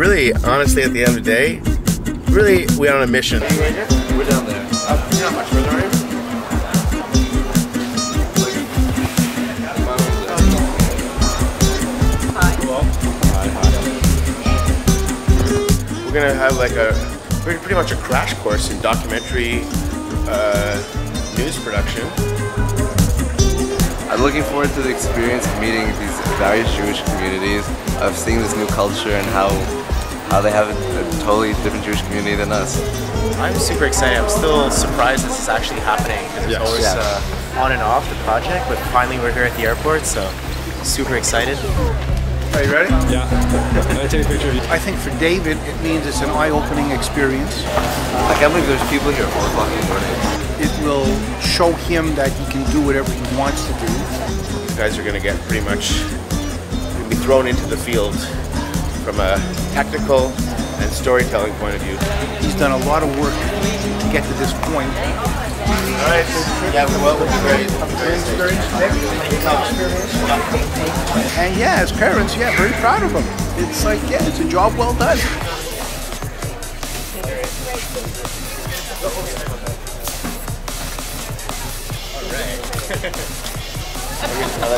really, honestly, at the end of the day, really, we're on a mission. We're down there. Uh, you're not much further, are you? We're gonna have like a pretty, pretty much a crash course in documentary uh, news production. I'm looking forward to the experience of meeting these various Jewish communities, of seeing this new culture and how how they have a, a totally different Jewish community than us. I'm super excited. I'm still surprised this is actually happening because it's Yes. always Yeah. uh, on and off the project, but finally we're here at the airport, so super excited. Are you ready? Yeah. I take a picture of you? I think for David, it means it's an eye-opening experience. I can't believe there's people here at 4 o'clock in the morning. It will show him that he can do whatever he wants to do. You guys are gonna get pretty much be thrown into the field from a technical and storytelling point of view. He's done a lot of work to get to this point. All right. Yeah, well, we'll be very, very And yeah, as parents, yeah, very proud of him. It's like, yeah, it's a job well done.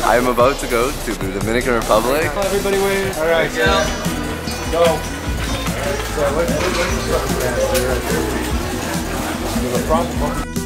I am about to go to the Dominican Republic. Everybody wave. All right. Go. So what, what is the problem?